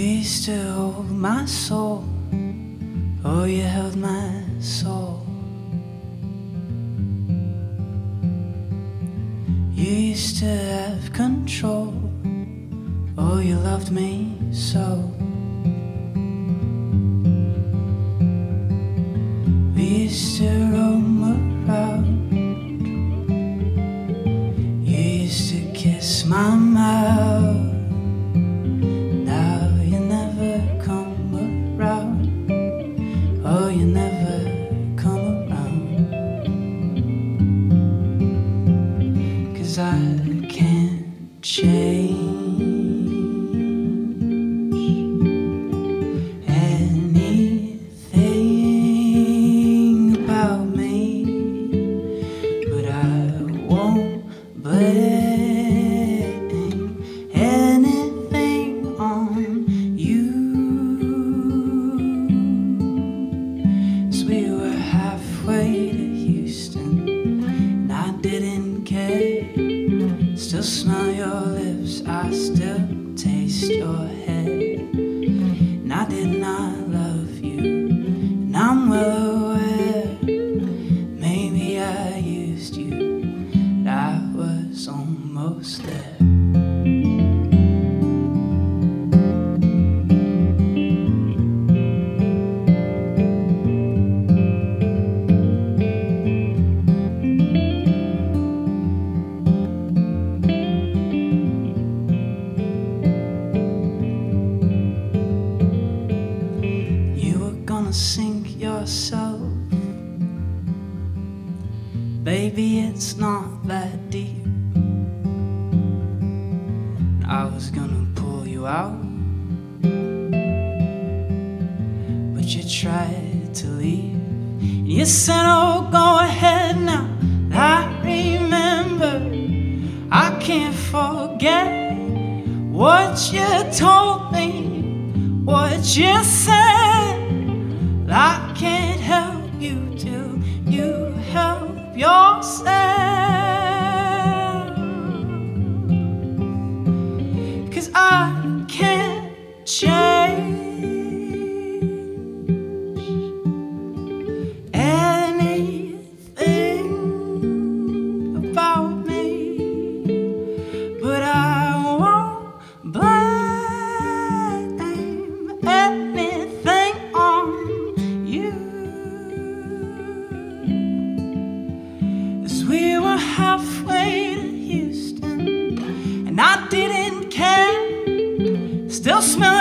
used to hold my soul. Oh, you held my soul. You used to have control. Oh, you loved me so. I can't change anything about me, but I won't blame anything on you. 'Cause we were halfway to Houston, and I didn't care. Still smell your lips, I still taste your hair. And I did not love you, and I'm well aware. Maybe I used you, but I was almost there. Yourself. Baby, it's not that deep. I was gonna pull you out. But you tried to leave. And you said, Oh, go ahead now. I remember. I can't forget what you told me, what you said. Well, I can't help you till you help yourself. Cause I can't change. halfway to Houston, and I didn't care. Still smelling.